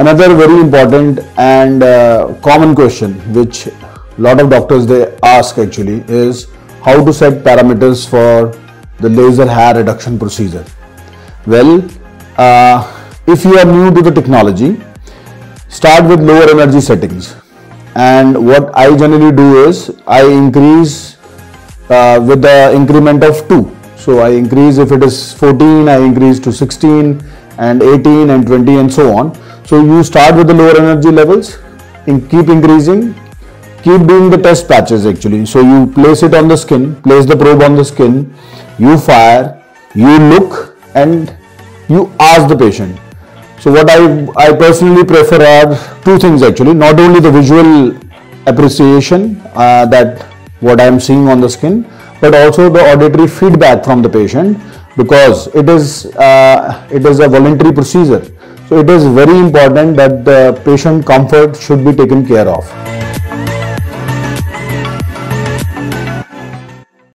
Another very important and uh, common question which a lot of doctors they ask actually is how to set parameters for the laser hair reduction procedure. Well, uh, if you are new to the technology, start with lower energy settings. And what I generally do is I increase uh, with the increment of 2. So I increase if it is 14, I increase to 16 and 18 and 20 and so on. So you start with the lower energy levels, and keep increasing, keep doing the test patches actually. So you place it on the skin, place the probe on the skin, you fire, you look and you ask the patient. So what I, I personally prefer are two things actually, not only the visual appreciation uh, that what I am seeing on the skin, but also the auditory feedback from the patient because it is, uh, it is a voluntary procedure. So it is very important that the patient comfort should be taken care of.